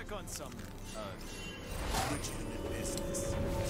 Check on some, uh, legitimate business.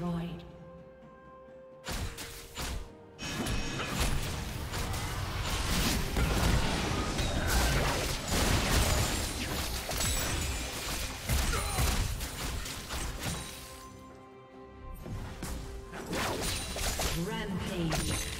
Destroyed. Rampage.